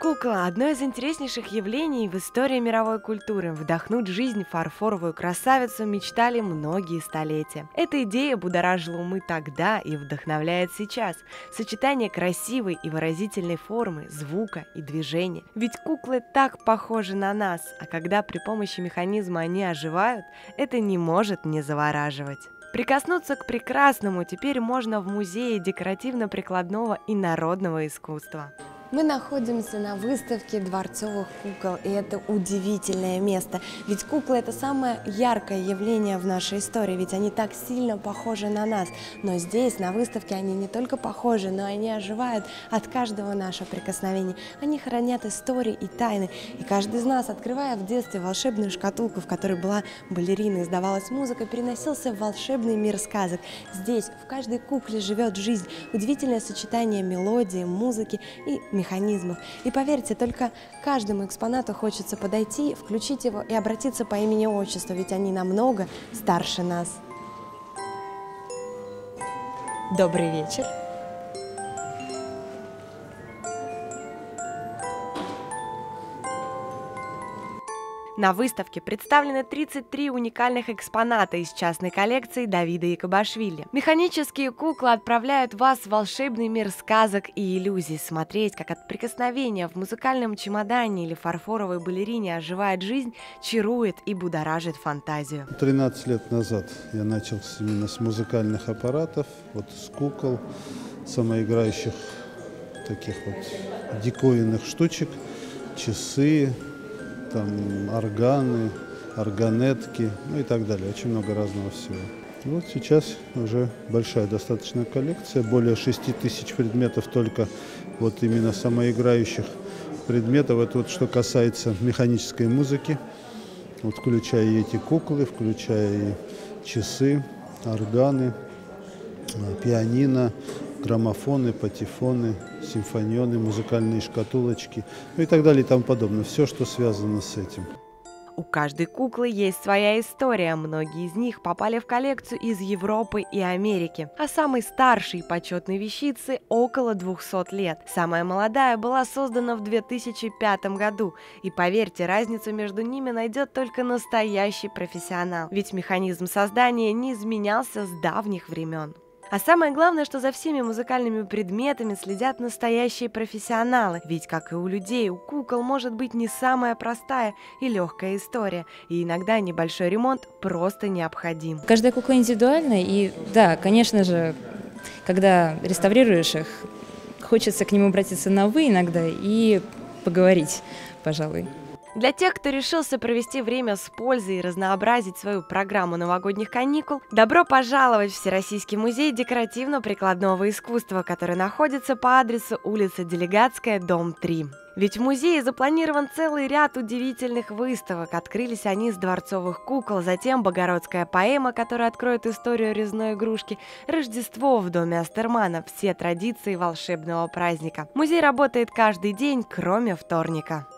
Кукла – одно из интереснейших явлений в истории мировой культуры. Вдохнуть жизнь фарфоровую красавицу мечтали многие столетия. Эта идея будоражила умы тогда и вдохновляет сейчас. Сочетание красивой и выразительной формы, звука и движения. Ведь куклы так похожи на нас, а когда при помощи механизма они оживают, это не может не завораживать. Прикоснуться к прекрасному теперь можно в Музее декоративно-прикладного и народного искусства. Мы находимся на выставке дворцовых кукол, и это удивительное место. Ведь куклы – это самое яркое явление в нашей истории, ведь они так сильно похожи на нас. Но здесь, на выставке, они не только похожи, но они оживают от каждого нашего прикосновения. Они хранят истории и тайны. И каждый из нас, открывая в детстве волшебную шкатулку, в которой была балерина, издавалась музыка, переносился в волшебный мир сказок. Здесь, в каждой кукле живет жизнь. Удивительное сочетание мелодии, музыки и механизмов. И поверьте, только каждому экспонату хочется подойти, включить его и обратиться по имени-отчеству, ведь они намного старше нас. Добрый вечер. На выставке представлены 33 уникальных экспоната из частной коллекции Давида Якобашвили. Механические куклы отправляют вас в волшебный мир сказок и иллюзий, смотреть, как от прикосновения в музыкальном чемодане или фарфоровой балерине оживает жизнь, чарует и будоражит фантазию. 13 лет назад я начал именно с музыкальных аппаратов, вот с кукол, самоиграющих таких вот диковинных штучек, часы, там органы, органетки, ну и так далее. Очень много разного всего. Вот сейчас уже большая достаточно коллекция, более 6 тысяч предметов только вот именно самоиграющих предметов. Это вот что касается механической музыки, вот включая и эти куклы, включая и часы, органы, пианино, граммофоны, патефоны, симфонионы, музыкальные шкатулочки, ну и так далее и тому подобное. Все, что связано с этим. У каждой куклы есть своя история, многие из них попали в коллекцию из Европы и Америки, а самой старшей почетной вещицы около 200 лет. Самая молодая была создана в 2005 году, и поверьте, разницу между ними найдет только настоящий профессионал, ведь механизм создания не изменялся с давних времен. А самое главное, что за всеми музыкальными предметами следят настоящие профессионалы. Ведь, как и у людей, у кукол может быть не самая простая и легкая история. И иногда небольшой ремонт просто необходим. Каждая кукла индивидуальна. И да, конечно же, когда реставрируешь их, хочется к ним обратиться на «вы» иногда и поговорить, пожалуй. Для тех, кто решился провести время с пользой и разнообразить свою программу новогодних каникул, добро пожаловать в Всероссийский музей декоративно-прикладного искусства, который находится по адресу улица Делегатская, дом 3. Ведь в музее запланирован целый ряд удивительных выставок. Открылись они с дворцовых кукол, затем Богородская поэма, которая откроет историю резной игрушки, Рождество в доме Астермана, все традиции волшебного праздника. Музей работает каждый день, кроме вторника.